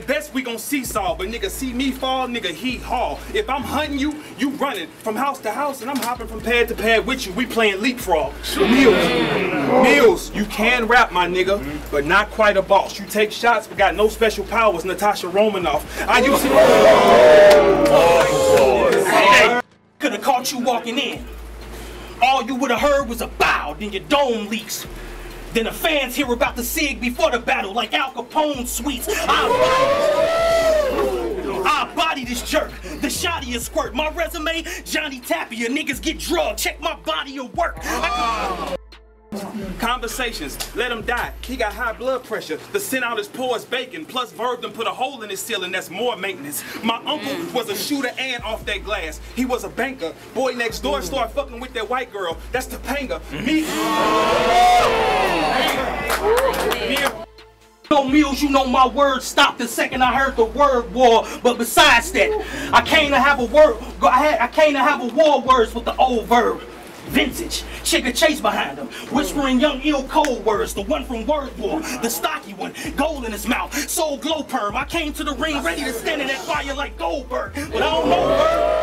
best, we gon' seesaw. But nigga, see me fall, nigga, he haul. If I'm hunting you, you running from house to house, and I'm hopping from pad to pad with you. We playing leapfrog. Millz, Millz, you can rap, my nigga, but not quite a boss. You take shots, but got no special powers. Natasha Romanoff. I used to. Could have caught you walking in. All you would have heard was a bow, then your dome leaks. Then the fans hear about the SIG before the battle, like Al Capone sweets. I, I body this jerk, the shottiest squirt. My resume, Johnny Tapia. Niggas get drugged, check my body of work. I, Conversations, let him die. He got high blood pressure. The sent out his poor as bacon. Plus, Verb done put a hole in his ceiling. That's more maintenance. My uncle was a shooter and off that glass. He was a banker. Boy next door started fucking with that white girl. That's Topanga. Me. Me. No Millz, you know my words stopped the second I heard the word war. But besides that, I came to have a word. I to have a war words with the old verb. Vintage, Chigga Chase behind him, whispering young ill cold words. The one from Word War, the stocky one, gold in his mouth, Soul Glo perm. I came to the ring ready to stand in that fire like Goldberg, but I don't know Bird.